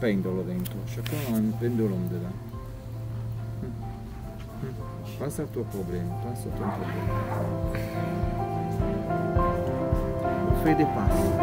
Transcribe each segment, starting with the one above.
pendolo dentro, ha un pendolo da. Passa il tuo problema, passa il tuo problema. Fede passa.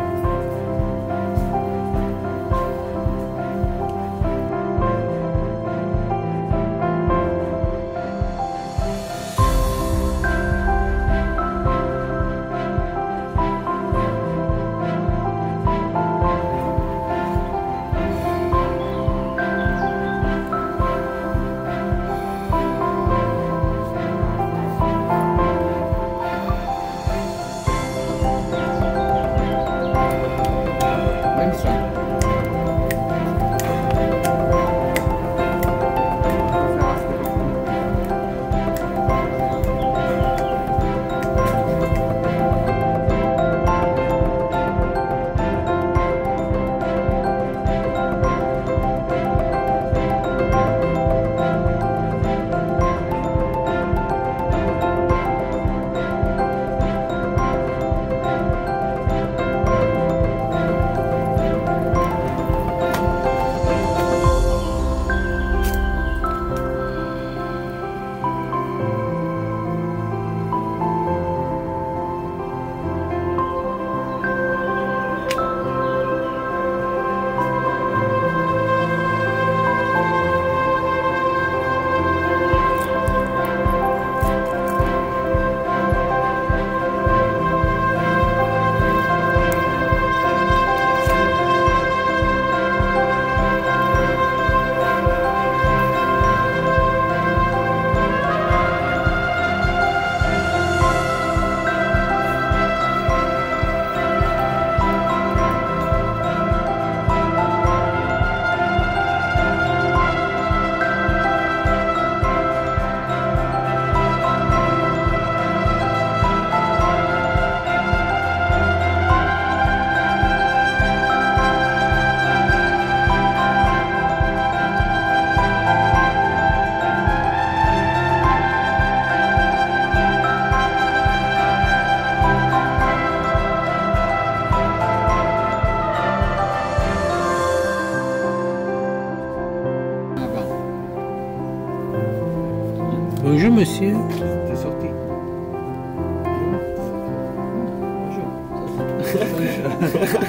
Bonjour monsieur. T'es sorti Bonjour.